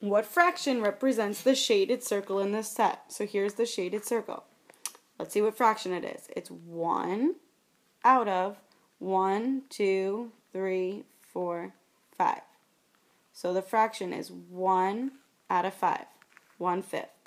what fraction represents the shaded circle in this set? So here's the shaded circle. Let's see what fraction it is. It's 1 out of 1, 2, 3, 4, 5. So the fraction is 1 out of 5, 1 fifth.